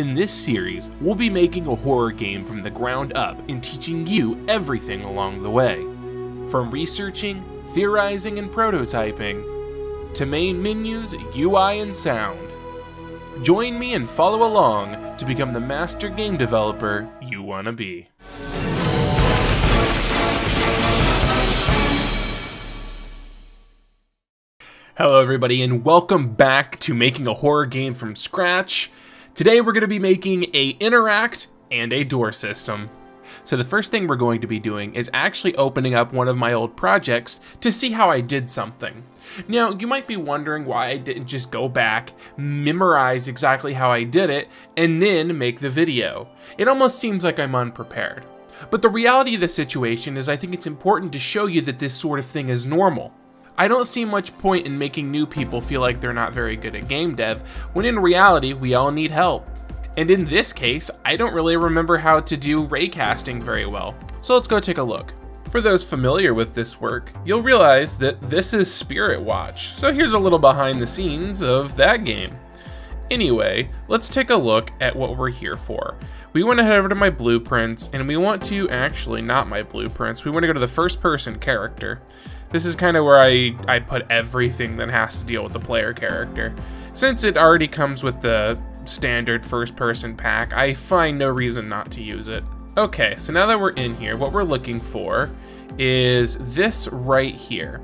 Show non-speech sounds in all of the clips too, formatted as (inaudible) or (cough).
In this series, we'll be making a horror game from the ground up and teaching you everything along the way. From researching, theorizing, and prototyping, to main menus, UI, and sound. Join me and follow along to become the master game developer you want to be. Hello everybody and welcome back to making a horror game from scratch. Today we're going to be making a interact and a door system. So the first thing we're going to be doing is actually opening up one of my old projects to see how I did something. Now, you might be wondering why I didn't just go back, memorize exactly how I did it, and then make the video. It almost seems like I'm unprepared. But the reality of the situation is I think it's important to show you that this sort of thing is normal. I don't see much point in making new people feel like they're not very good at game dev, when in reality, we all need help. And in this case, I don't really remember how to do raycasting very well, so let's go take a look. For those familiar with this work, you'll realize that this is Spirit Watch, so here's a little behind the scenes of that game. Anyway, let's take a look at what we're here for. We want to head over to my blueprints, and we want to, actually not my blueprints, we want to go to the first person character. This is kind of where I, I put everything that has to deal with the player character. Since it already comes with the standard first person pack, I find no reason not to use it. Okay, so now that we're in here, what we're looking for is this right here.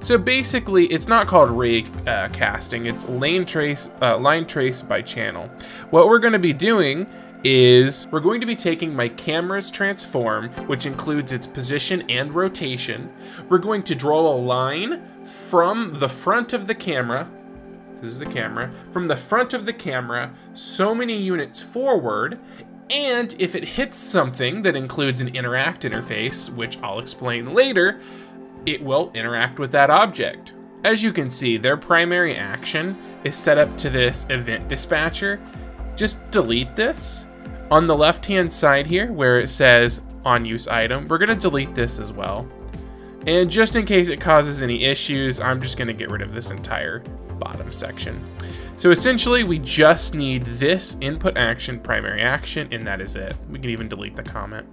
So basically, it's not called ray uh, casting, it's lane trace, uh, line trace by channel. What we're gonna be doing is we're going to be taking my camera's transform, which includes its position and rotation. We're going to draw a line from the front of the camera, this is the camera, from the front of the camera, so many units forward, and if it hits something that includes an interact interface, which I'll explain later, it will interact with that object. As you can see, their primary action is set up to this event dispatcher. Just delete this on the left-hand side here, where it says on use item, we're gonna delete this as well. And just in case it causes any issues, I'm just gonna get rid of this entire bottom section. So essentially, we just need this input action, primary action, and that is it. We can even delete the comment.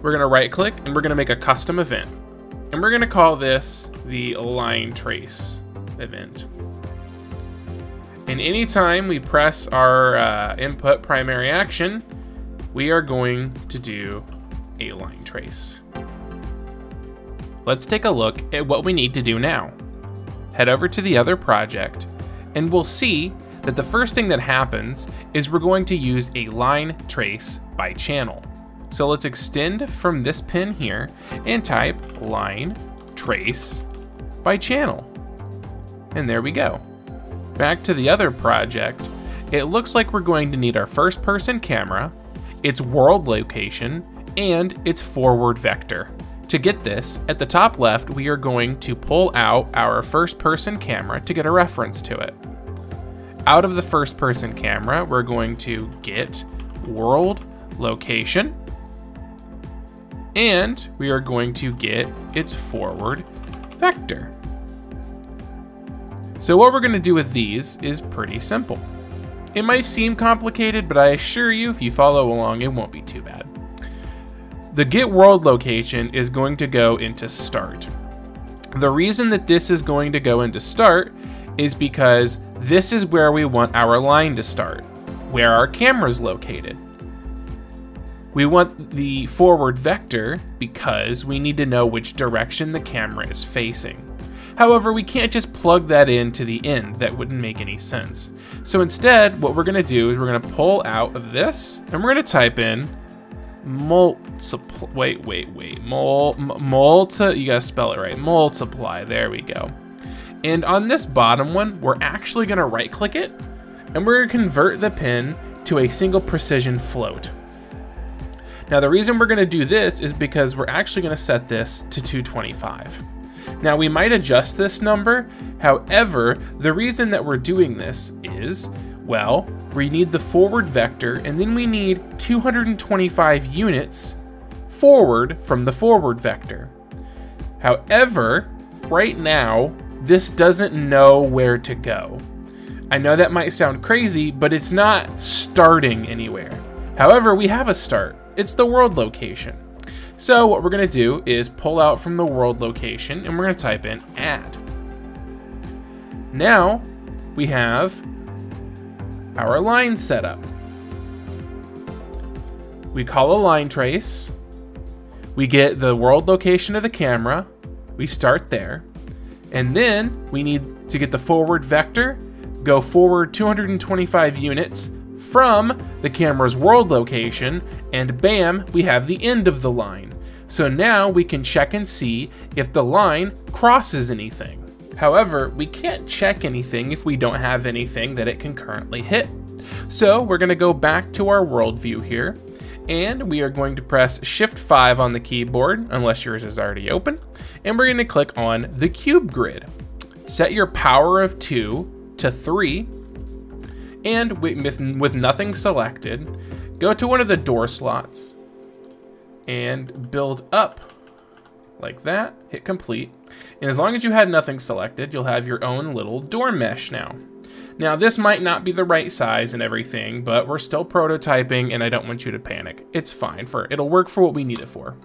We're gonna right click and we're gonna make a custom event. And we're gonna call this the line trace event. And anytime we press our uh, input primary action, we are going to do a line trace. Let's take a look at what we need to do now. Head over to the other project, and we'll see that the first thing that happens is we're going to use a line trace by channel. So let's extend from this pin here and type line trace by channel. And there we go. Back to the other project, it looks like we're going to need our first person camera, its world location, and its forward vector. To get this, at the top left, we are going to pull out our first person camera to get a reference to it. Out of the first person camera, we're going to get world location, and we are going to get its forward vector. So what we're gonna do with these is pretty simple. It might seem complicated, but I assure you, if you follow along, it won't be too bad. The get world location is going to go into start. The reason that this is going to go into start is because this is where we want our line to start, where our camera is located. We want the forward vector because we need to know which direction the camera is facing. However, we can't just plug that into the end. That wouldn't make any sense. So instead, what we're going to do is we're going to pull out of this, and we're going to type in multiply. Wait, wait, wait. Mul multi. You gotta spell it right. Multiply. There we go. And on this bottom one, we're actually going to right click it, and we're to convert the pin to a single precision float. Now the reason we're going to do this is because we're actually going to set this to 225. Now we might adjust this number, however, the reason that we're doing this is, well, we need the forward vector and then we need 225 units forward from the forward vector. However, right now, this doesn't know where to go. I know that might sound crazy, but it's not starting anywhere. However, we have a start. It's the world location. So what we're gonna do is pull out from the world location and we're gonna type in add. Now we have our line set up. We call a line trace. We get the world location of the camera. We start there. And then we need to get the forward vector, go forward 225 units from the camera's world location, and bam, we have the end of the line. So now we can check and see if the line crosses anything. However, we can't check anything if we don't have anything that it can currently hit. So we're gonna go back to our world view here, and we are going to press Shift 5 on the keyboard, unless yours is already open, and we're gonna click on the cube grid. Set your power of two to three, and with, nothing selected, go to one of the door slots and build up like that, hit complete. And as long as you had nothing selected, you'll have your own little door mesh now. Now this might not be the right size and everything, but we're still prototyping and I don't want you to panic. It's fine for, it'll work for what we need it for.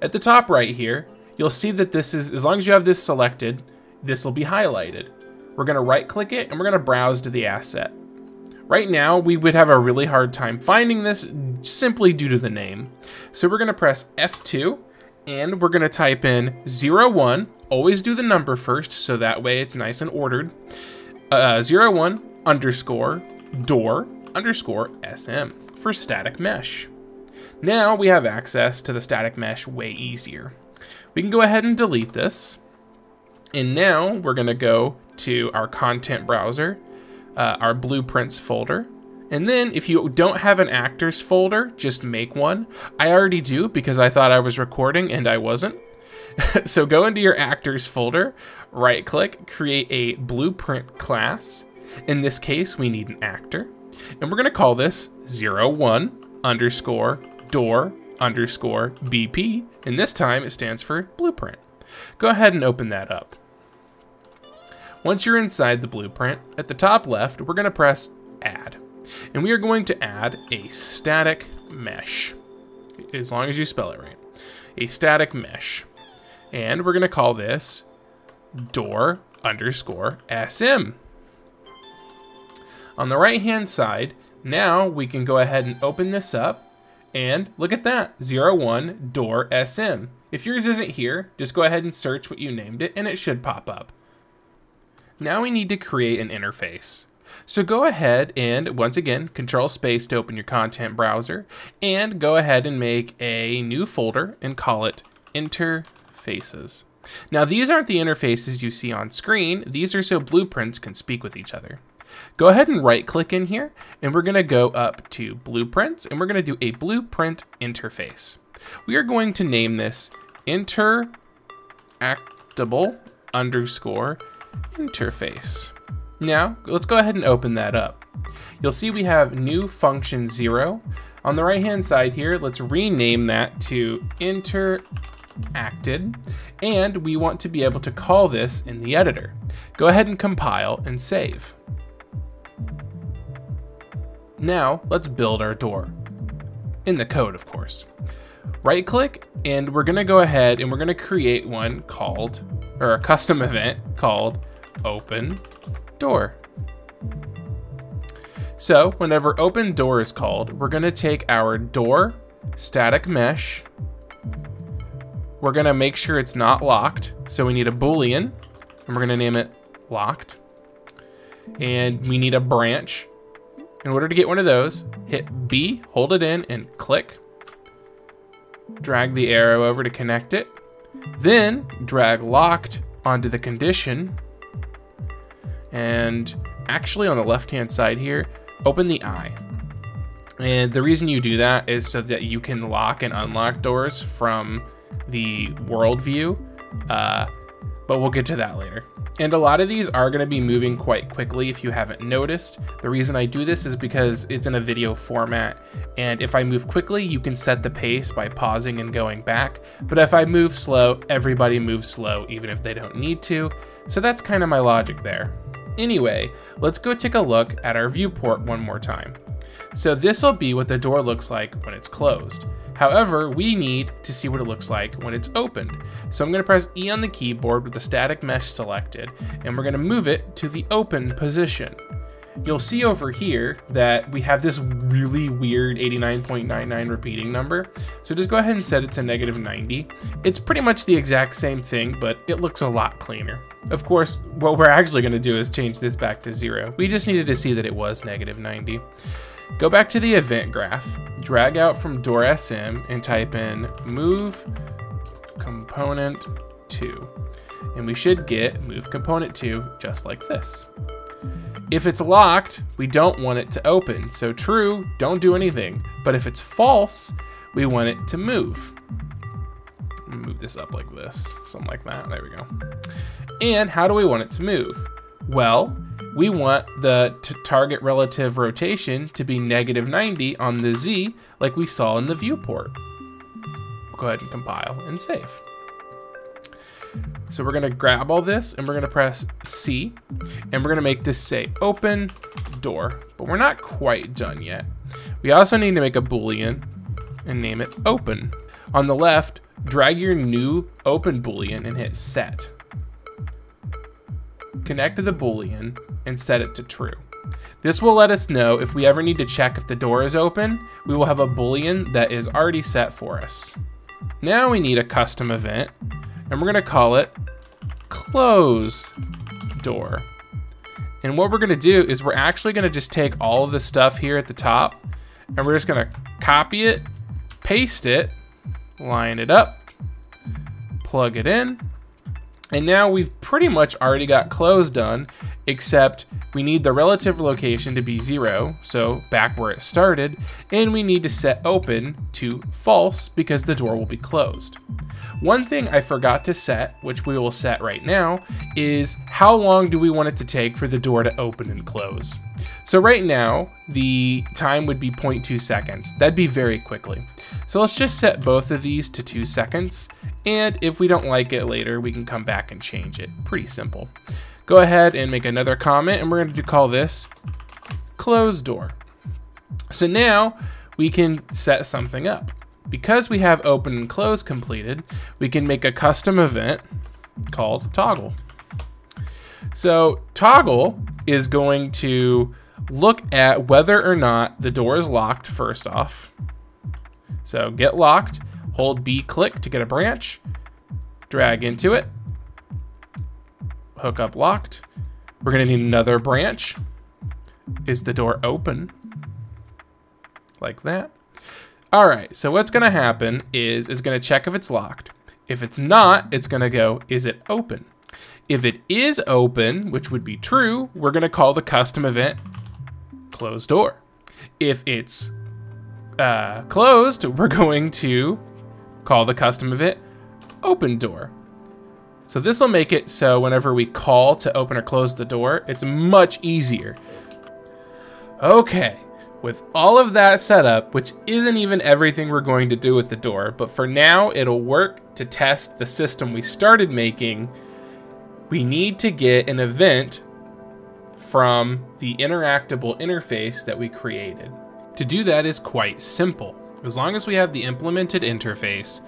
At the top right here, you'll see that this is, as long as you have this selected, this will be highlighted. We're gonna right click it and we're gonna browse to the asset. Right now, we would have a really hard time finding this simply due to the name. So we're gonna press F2 and we're gonna type in 01, always do the number first, so that way it's nice and ordered uh, 01 underscore door underscore SM for static mesh. Now we have access to the static mesh way easier. We can go ahead and delete this. And now we're gonna go to our content browser, uh, our blueprints folder. And then if you don't have an actors folder, just make one. I already do because I thought I was recording and I wasn't. (laughs) so go into your actors folder, right click, create a blueprint class. In this case, we need an actor. And we're gonna call this 01 underscore door underscore BP. And this time it stands for blueprint. Go ahead and open that up. Once you're inside the blueprint, at the top left, we're gonna press add. And we are going to add a static mesh, as long as you spell it right. A static mesh. And we're gonna call this door underscore SM. On the right hand side, now we can go ahead and open this up and look at that, 01 door SM. If yours isn't here, just go ahead and search what you named it and it should pop up. Now we need to create an interface. So go ahead and once again, control space to open your content browser and go ahead and make a new folder and call it interfaces. Now these aren't the interfaces you see on screen, these are so blueprints can speak with each other. Go ahead and right click in here and we're gonna go up to blueprints and we're gonna do a blueprint interface. We are going to name this interactable underscore interface. Now let's go ahead and open that up. You'll see we have new function zero. On the right hand side here, let's rename that to interacted, and we want to be able to call this in the editor. Go ahead and compile and save. Now, let's build our door. In the code, of course. Right click, and we're gonna go ahead and we're gonna create one called, or a custom (laughs) event called open door. So whenever open door is called, we're gonna take our door static mesh we're gonna make sure it's not locked. So we need a Boolean and we're gonna name it locked. And we need a branch. In order to get one of those, hit B, hold it in and click. Drag the arrow over to connect it. Then drag locked onto the condition. And actually on the left-hand side here, open the eye. And the reason you do that is so that you can lock and unlock doors from the worldview, uh, but we'll get to that later. And a lot of these are going to be moving quite quickly if you haven't noticed. The reason I do this is because it's in a video format, and if I move quickly, you can set the pace by pausing and going back, but if I move slow, everybody moves slow even if they don't need to, so that's kind of my logic there. Anyway, let's go take a look at our viewport one more time. So this will be what the door looks like when it's closed. However, we need to see what it looks like when it's opened. So I'm gonna press E on the keyboard with the static mesh selected, and we're gonna move it to the open position. You'll see over here that we have this really weird 89.99 repeating number. So just go ahead and set it to negative 90. It's pretty much the exact same thing, but it looks a lot cleaner. Of course, what we're actually gonna do is change this back to zero. We just needed to see that it was negative 90. Go back to the event graph, drag out from door SM and type in move component to. And we should get move component to just like this. If it's locked, we don't want it to open. So true, don't do anything. But if it's false, we want it to move. Move this up like this, something like that. There we go. And how do we want it to move? Well, we want the target relative rotation to be negative 90 on the Z like we saw in the viewport. Go ahead and compile and save. So we're gonna grab all this and we're gonna press C and we're gonna make this say open door, but we're not quite done yet. We also need to make a Boolean and name it open. On the left, drag your new open Boolean and hit set. Connect to the Boolean and set it to true. This will let us know if we ever need to check if the door is open, we will have a boolean that is already set for us. Now we need a custom event, and we're gonna call it close door. And what we're gonna do is we're actually gonna just take all of the stuff here at the top, and we're just gonna copy it, paste it, line it up, plug it in, and now we've pretty much already got close done, except we need the relative location to be zero, so back where it started, and we need to set open to false because the door will be closed. One thing I forgot to set, which we will set right now, is how long do we want it to take for the door to open and close. So right now, the time would be 0.2 seconds. That'd be very quickly. So let's just set both of these to two seconds. And if we don't like it later, we can come back and change it. Pretty simple. Go ahead and make another comment and we're going to call this close door. So now we can set something up. Because we have open and close completed, we can make a custom event called toggle. So toggle is going to look at whether or not the door is locked first off. So get locked, hold B click to get a branch, drag into it, hook up locked. We're gonna need another branch. Is the door open? Like that. All right, so what's gonna happen is it's gonna check if it's locked. If it's not, it's gonna go, is it open? If it is open, which would be true, we're gonna call the custom event closed door. If it's uh, closed, we're (laughs) going to call the custom event open door. So this will make it so whenever we call to open or close the door, it's much easier. Okay, with all of that set up, which isn't even everything we're going to do with the door, but for now it'll work to test the system we started making, we need to get an event from the interactable interface that we created. To do that is quite simple. As long as we have the implemented interface,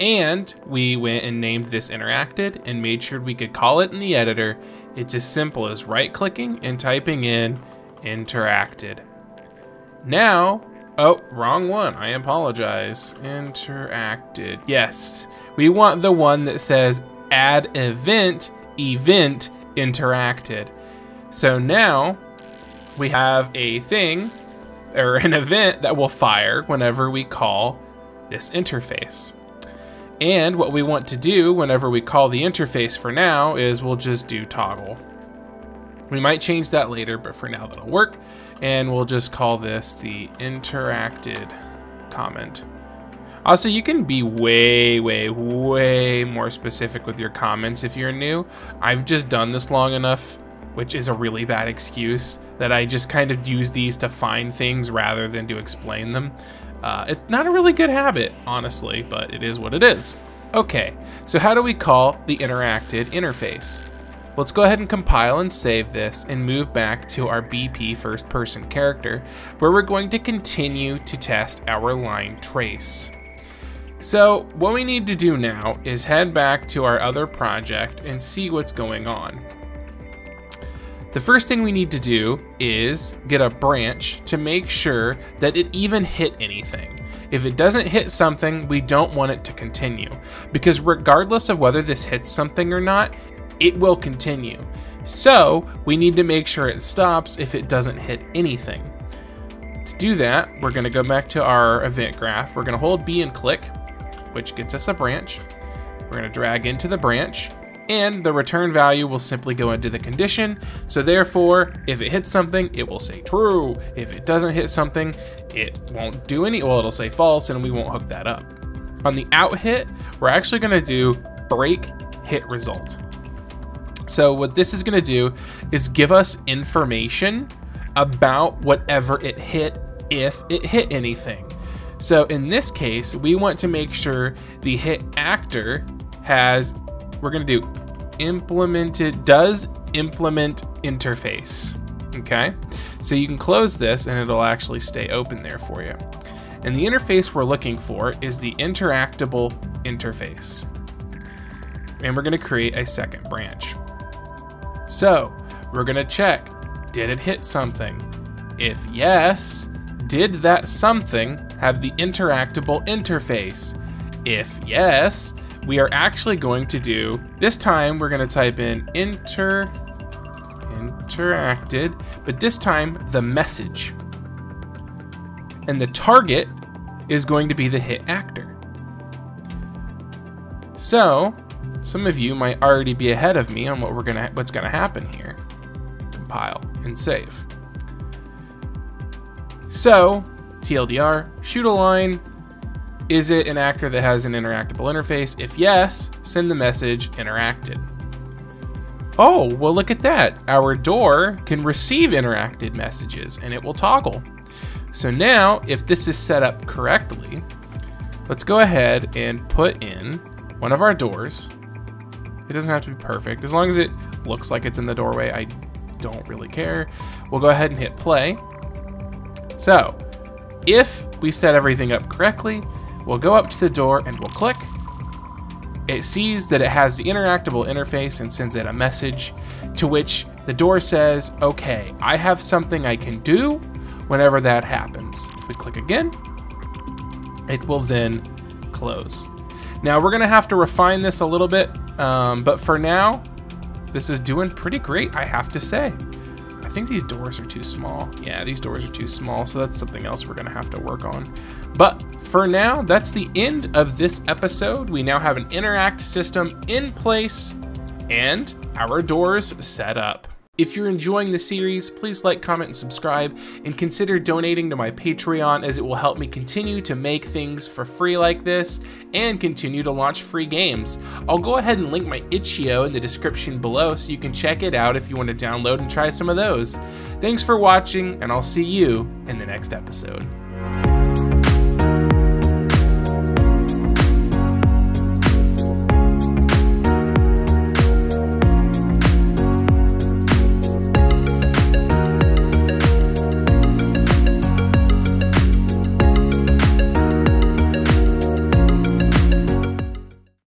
and we went and named this interacted and made sure we could call it in the editor, it's as simple as right clicking and typing in interacted. Now, oh, wrong one. I apologize. Interacted. Yes, we want the one that says add event, event interacted. So now we have a thing or an event that will fire whenever we call this interface. And what we want to do whenever we call the interface for now is we'll just do toggle. We might change that later, but for now that'll work. And we'll just call this the interacted comment. Also, you can be way, way, way more specific with your comments if you're new. I've just done this long enough, which is a really bad excuse, that I just kind of use these to find things rather than to explain them. Uh, it's not a really good habit, honestly, but it is what it is. Okay, so how do we call the interacted interface? Let's go ahead and compile and save this and move back to our BP first person character where we're going to continue to test our line trace. So what we need to do now is head back to our other project and see what's going on. The first thing we need to do is get a branch to make sure that it even hit anything. If it doesn't hit something, we don't want it to continue because regardless of whether this hits something or not, it will continue. So we need to make sure it stops if it doesn't hit anything. To do that, we're gonna go back to our event graph. We're gonna hold B and click, which gets us a branch. We're gonna drag into the branch and the return value will simply go into the condition. So therefore, if it hits something, it will say true. If it doesn't hit something, it won't do any, well, it'll say false and we won't hook that up. On the out hit, we're actually gonna do break hit result. So what this is gonna do is give us information about whatever it hit if it hit anything. So in this case, we want to make sure the hit actor has, we're gonna do implemented, does implement interface, okay? So you can close this and it'll actually stay open there for you. And the interface we're looking for is the interactable interface. And we're gonna create a second branch. So we're gonna check, did it hit something? If yes, did that something have the interactable interface? If yes, we are actually going to do, this time we're gonna type in inter, interacted, but this time the message. And the target is going to be the hit actor. So some of you might already be ahead of me on what we're gonna what's gonna happen here. Compile and save. So, TLDR, shoot a line. Is it an actor that has an interactable interface? If yes, send the message interacted. Oh, well look at that. Our door can receive interacted messages and it will toggle. So now, if this is set up correctly, let's go ahead and put in one of our doors it doesn't have to be perfect. As long as it looks like it's in the doorway, I don't really care. We'll go ahead and hit play. So, if we set everything up correctly, we'll go up to the door and we'll click. It sees that it has the interactable interface and sends it a message to which the door says, okay, I have something I can do whenever that happens. If we click again, it will then close. Now we're gonna have to refine this a little bit um, but for now, this is doing pretty great, I have to say. I think these doors are too small. Yeah, these doors are too small, so that's something else we're gonna have to work on. But for now, that's the end of this episode. We now have an interact system in place and our doors set up. If you're enjoying the series, please like, comment, and subscribe, and consider donating to my Patreon as it will help me continue to make things for free like this and continue to launch free games. I'll go ahead and link my itch.io in the description below so you can check it out if you want to download and try some of those. Thanks for watching, and I'll see you in the next episode.